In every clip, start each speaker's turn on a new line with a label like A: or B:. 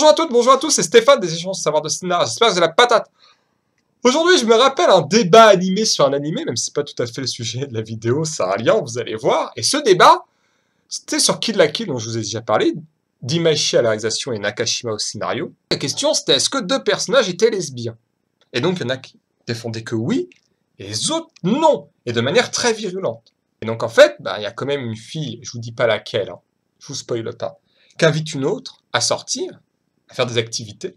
A: Bonjour à toutes, bonjour à tous, c'est Stéphane des échanges de savoir de cinéma, j'espère que avez la patate. Aujourd'hui, je me rappelle un débat animé sur un animé, même si c'est pas tout à fait le sujet de la vidéo, ça a un lien, vous allez voir. Et ce débat, c'était sur Kill la Kill, dont je vous ai déjà parlé, Dimashi à la réalisation et Nakashima au scénario. La question, c'était est-ce que deux personnages étaient lesbiens? Et donc, il y en a qui défendaient que oui, et les autres non, et de manière très virulente. Et donc, en fait, bah, il y a quand même une fille, je vous dis pas laquelle, hein, je vous spoil pas, qui invite une autre à sortir, à faire des activités.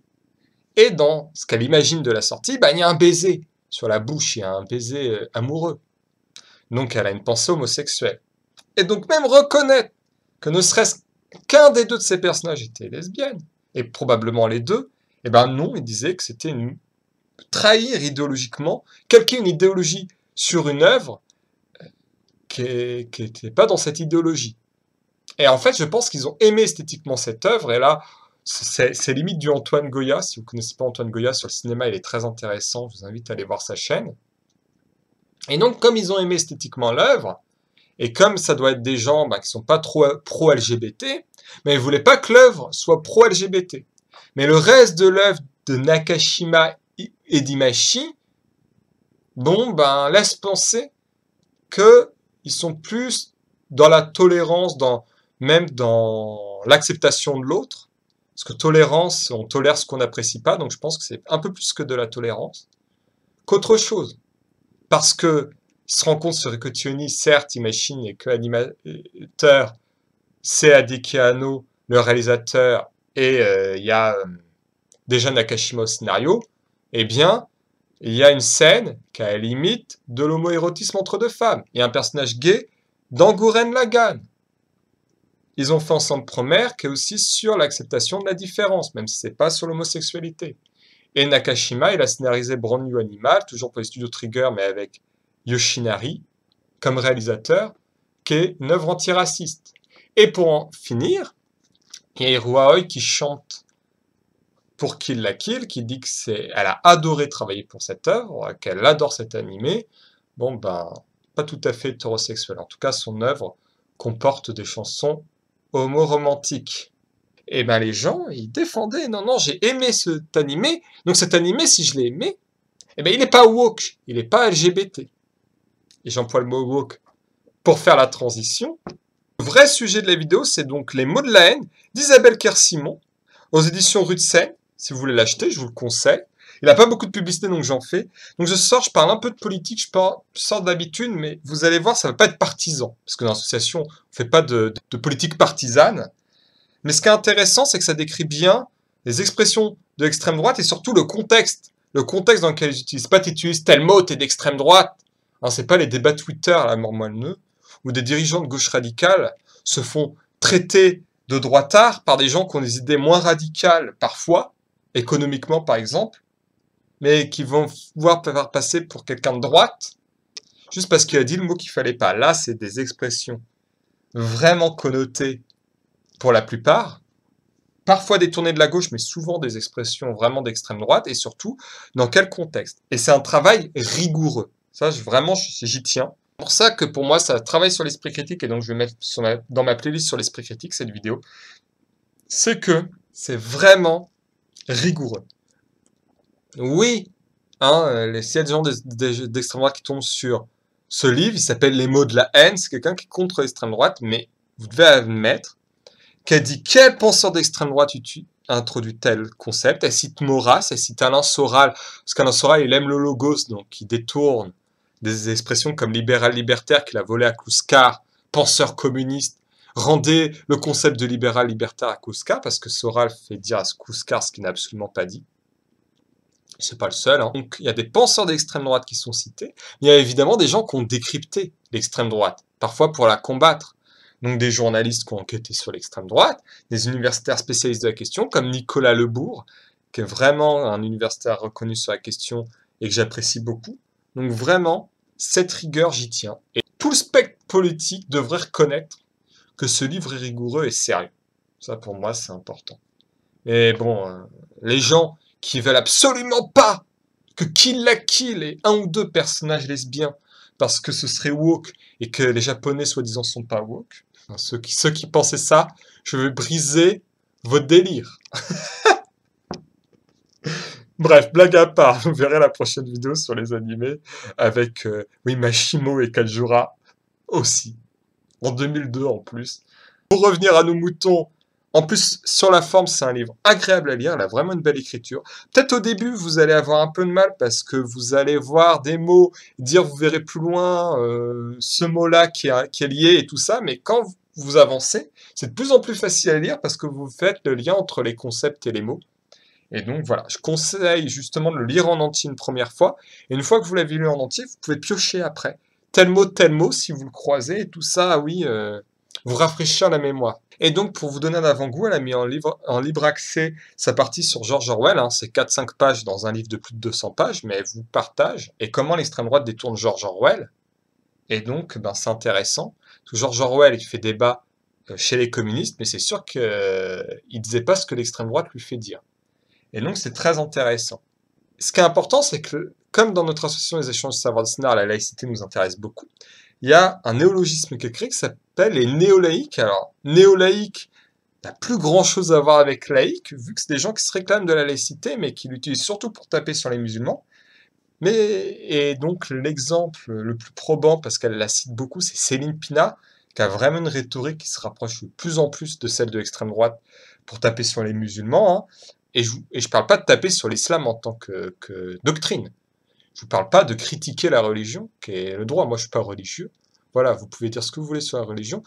A: Et dans ce qu'elle imagine de la sortie, bah, il y a un baiser sur la bouche, il y a un baiser euh, amoureux. Donc elle a une pensée homosexuelle. Et donc même reconnaître que ne serait-ce qu'un des deux de ces personnages était lesbienne, et probablement les deux, eh ben non, il disait que c'était une... trahir idéologiquement, quelqu'un une idéologie sur une œuvre euh, qui n'était pas dans cette idéologie. Et en fait, je pense qu'ils ont aimé esthétiquement cette œuvre, et là, c'est limite du Antoine Goya. Si vous ne connaissez pas Antoine Goya sur le cinéma, il est très intéressant. Je vous invite à aller voir sa chaîne. Et donc, comme ils ont aimé esthétiquement l'œuvre, et comme ça doit être des gens bah, qui sont pas trop pro-LGBT, mais ils voulaient pas que l'œuvre soit pro-LGBT. Mais le reste de l'œuvre de Nakashima et Dimashi, bon, ben, laisse penser qu'ils sont plus dans la tolérance, dans, même dans l'acceptation de l'autre, parce que tolérance, on tolère ce qu'on n'apprécie pas, donc je pense que c'est un peu plus que de la tolérance, qu'autre chose. Parce que se rend compte sur Ricotioni, certes, Imagine et que animateur, c'est Adiki le réalisateur, et euh, il y a euh, déjà Nakashima au scénario, eh bien, il y a une scène qui a la limite de l'homoérotisme entre deux femmes. Il y a un personnage gay dans Guren Lagan. Ils ont fait ensemble Promère, qui est aussi sur l'acceptation de la différence, même si c'est pas sur l'homosexualité. Et Nakashima, il a scénarisé Brand New Animal, toujours pour les studios Trigger, mais avec Yoshinari, comme réalisateur, qui est une œuvre antiraciste. Et pour en finir, il y a Hirua qui chante pour Kill la Kill, qui dit que c'est, elle a adoré travailler pour cette œuvre, qu'elle adore cet animé. Bon, ben, pas tout à fait hétérosexuel. En tout cas, son œuvre comporte des chansons homo-romantique. Et eh ben les gens, ils défendaient, non, non, j'ai aimé cet animé, donc cet animé, si je l'ai aimé, eh ben il n'est pas woke, il n'est pas LGBT. Et j'emploie le mot woke pour faire la transition. Le vrai sujet de la vidéo, c'est donc Les mots de la haine d'Isabelle Kersimon, aux éditions Rue. Si vous voulez l'acheter, je vous le conseille. Il n'a pas beaucoup de publicité, donc j'en fais. Donc je sors, je parle un peu de politique, je, sors d'habitude, mais vous allez voir, ça ne va pas être partisan. Parce que dans l'association, on ne fait pas de, politique partisane. Mais ce qui est intéressant, c'est que ça décrit bien les expressions de l'extrême droite et surtout le contexte. Le contexte dans lequel ils utilisent. Pas tu utilises tel mot, t'es d'extrême droite. Hein, c'est pas les débats Twitter la mort moelle où des dirigeants de gauche radicale se font traiter de droitard par des gens qui ont des idées moins radicales parfois, économiquement par exemple, mais qui vont pouvoir passer pour quelqu'un de droite, juste parce qu'il a dit le mot qu'il fallait pas. Là, c'est des expressions vraiment connotées pour la plupart, parfois détournées de la gauche, mais souvent des expressions vraiment d'extrême droite, et surtout, dans quel contexte? Et c'est un travail rigoureux. Ça, vraiment, j'y tiens. C'est pour ça que pour moi, ça travaille sur l'esprit critique, et donc je vais mettre dans ma playlist sur l'esprit critique cette vidéo. C'est que c'est vraiment rigoureux. Oui, hein, euh, les, s'il y a des gens d'extrême droite qui tombent sur ce livre, il s'appelle Les mots de la haine, c'est quelqu'un qui est contre l'extrême droite, mais vous devez admettre qu'elle dit quel penseur d'extrême droite introduit tel concept? Elle cite Maurras, elle cite Alain Soral, parce qu'Alain Soral, il aime le logos, donc il détourne des expressions comme libéral-libertaire qu'il a volé à Kouskar, penseur communiste. Rendez le concept de libéral-libertaire à Kouskar, parce que Soral fait dire à Kouskar ce qu'il n'a absolument pas dit c'est pas le seul. Hein. Donc il y a des penseurs d'extrême droite qui sont cités. Il y a évidemment des gens qui ont décrypté l'extrême droite, parfois pour la combattre. Donc des journalistes qui ont enquêté sur l'extrême droite, des universitaires spécialistes de la question, comme Nicolas Lebourg, qui est vraiment un universitaire reconnu sur la question et que j'apprécie beaucoup. Donc vraiment, cette rigueur, j'y tiens. Et tout le spectre politique devrait reconnaître que ce livre est rigoureux et sérieux. Ça, pour moi, c'est important. Mais bon, euh, les gens qui veulent absolument pas que Kill la Kill ait un ou deux personnages lesbiens parce que ce serait woke et que les japonais soi-disant sont pas woke. ceux, qui, ceux qui pensaient ça, je vais briser votre délire. Bref, blague à part, vous verrez la prochaine vidéo sur les animés avec, euh, Mashimo et Kajura aussi. En 2002 en plus. Pour revenir à nos moutons, en plus, sur la forme, c'est un livre agréable à lire, il a vraiment une belle écriture. Peut-être au début, vous allez avoir un peu de mal parce que vous allez voir des mots, dire vous verrez plus loin euh, ce mot-là qui, est lié et tout ça, mais quand vous avancez, c'est de plus en plus facile à lire parce que vous faites le lien entre les concepts et les mots. Et donc voilà, je conseille justement de le lire en entier une première fois, et une fois que vous l'avez lu en entier, vous pouvez piocher après. Tel mot, tel mot, si vous le croisez, et tout ça, oui, euh, vous rafraîchir la mémoire. Et donc, pour vous donner un avant-goût, elle a mis en, libre accès sa partie sur George Orwell. Hein, c'est 4-5 pages dans un livre de plus de 200 pages, mais elle vous partage. Et comment l'extrême droite détourne George Orwell. Et donc, ben, c'est intéressant. George Orwell, il fait débat euh, chez les communistes, mais c'est sûr qu'il euh, ne disait pas ce que l'extrême droite lui fait dire. Et donc, c'est très intéressant. Ce qui est important, c'est que, comme dans notre association des échanges de savoir de la laïcité nous intéresse beaucoup, il y a un néologisme qui est créé les néolaïques. Alors, néolaïque n'a plus grand chose à voir avec laïque, vu que c'est des gens qui se réclament de la laïcité, mais qui l'utilisent surtout pour taper sur les musulmans. Mais, et donc, l'exemple le plus probant, parce qu'elle la cite beaucoup, c'est Céline Pina, qui a vraiment une rhétorique qui se rapproche de plus en plus de celle de l'extrême droite pour taper sur les musulmans. Hein. Et je ne parle pas de taper sur l'islam en tant que, que doctrine. Je vous parle pas de critiquer la religion, qui est le droit. Moi, je suis pas religieux. Voilà, vous pouvez dire ce que vous voulez sur la religion.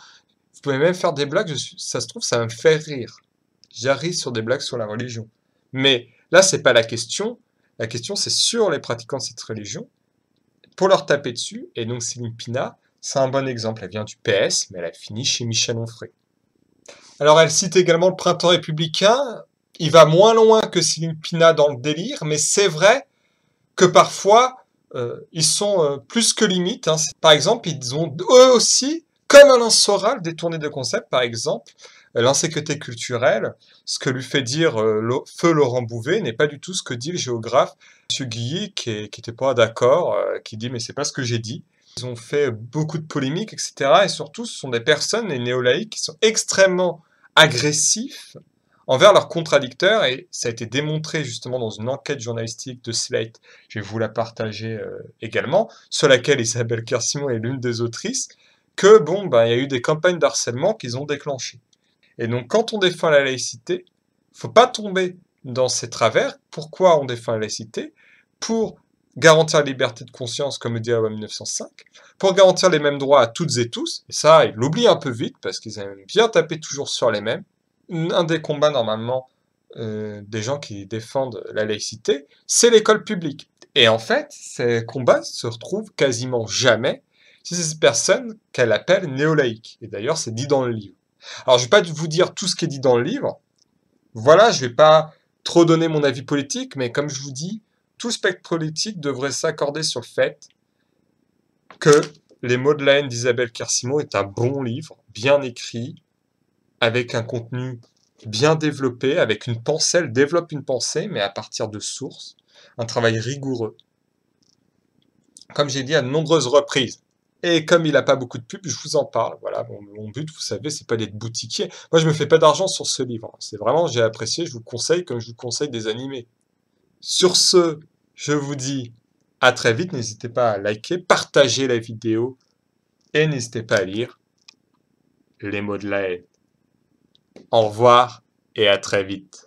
A: Vous pouvez même faire des blagues. ça se trouve, ça me fait rire. J'arrive sur des blagues sur la religion. Mais là, c'est pas la question. La question, c'est sur les pratiquants de cette religion, pour leur taper dessus. Et donc, Céline Pina, c'est un bon exemple. Elle vient du PS, mais elle a fini chez Michel Onfray. Alors, elle cite également le printemps républicain. Il va moins loin que Céline Pina dans le délire, mais c'est vrai que parfois, euh, ils sont euh, plus que limites. Hein. Par exemple, ils ont eux aussi, comme Alain Soral, détourné de concept, par exemple, euh, l'insécurité culturelle, ce que lui fait dire Feu Laurent Bouvet n'est pas du tout ce que dit le géographe M. Guilly, qui n'était pas d'accord, qui dit mais c'est pas ce que j'ai dit. Ils ont fait beaucoup de polémiques, etc. Et surtout, ce sont des personnes, les néolaïcs, qui sont extrêmement agressifs envers leurs contradicteurs, et ça a été démontré justement dans une enquête journalistique de Slate, je vais vous la partager euh, également, sur laquelle Isabelle Kersimon est l'une des autrices, que bon, ben, il y a eu des campagnes d'harcèlement qu'ils ont déclenchées. Et donc quand on défend la laïcité, faut pas tomber dans ces travers. Pourquoi on défend la laïcité? Pour garantir la liberté de conscience, comme dit la loi 1905, pour garantir les mêmes droits à toutes et tous, et ça, ils l'oublient un peu vite, parce qu'ils aiment bien taper toujours sur les mêmes, un des combats normalement euh, des gens qui défendent la laïcité, c'est l'école publique. Et en fait, ces combats se retrouvent quasiment jamais chez ces personnes qu'elle appelle néolaïques. Et d'ailleurs, c'est dit dans le livre. Alors, je ne vais pas vous dire tout ce qui est dit dans le livre. Voilà, je ne vais pas trop donner mon avis politique, mais comme je vous dis, tout spectre politique devrait s'accorder sur le fait que Les mots de la haine d'Isabelle Kersimo est un bon livre, bien écrit, avec un contenu bien développé, avec une pensée, elle développe une pensée, mais à partir de sources, un travail rigoureux. Comme j'ai dit à de nombreuses reprises, et comme il n'a pas beaucoup de pubs, je vous en parle. Voilà, mon, but, vous savez, c'est pas d'être boutiquier. Moi, je me fais pas d'argent sur ce livre. C'est vraiment, j'ai apprécié, je vous conseille comme je vous conseille des animés. Sur ce, je vous dis à très vite. N'hésitez pas à liker, partager la vidéo et n'hésitez pas à lire les mots de la haine. Au revoir et à très vite.